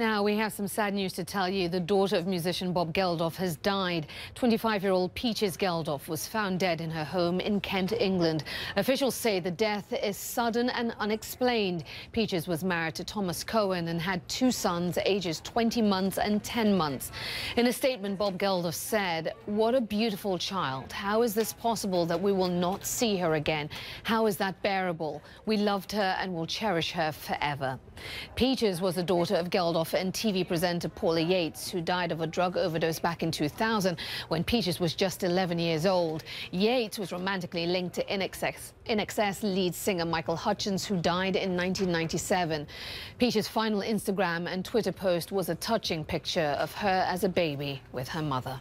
Now, we have some sad news to tell you. The daughter of musician Bob Geldof has died. 25-year-old Peaches Geldof was found dead in her home in Kent, England. Officials say the death is sudden and unexplained. Peaches was married to Thomas Cohen and had two sons, ages 20 months and 10 months. In a statement, Bob Geldof said, what a beautiful child. How is this possible that we will not see her again? How is that bearable? We loved her and will cherish her forever. Peaches was the daughter of Geldof and TV presenter Paula Yates, who died of a drug overdose back in 2000 when Peaches was just 11 years old. Yates was romantically linked to INXS lead singer Michael Hutchence, who died in 1997. Peaches' final Instagram and Twitter post was a touching picture of her as a baby with her mother.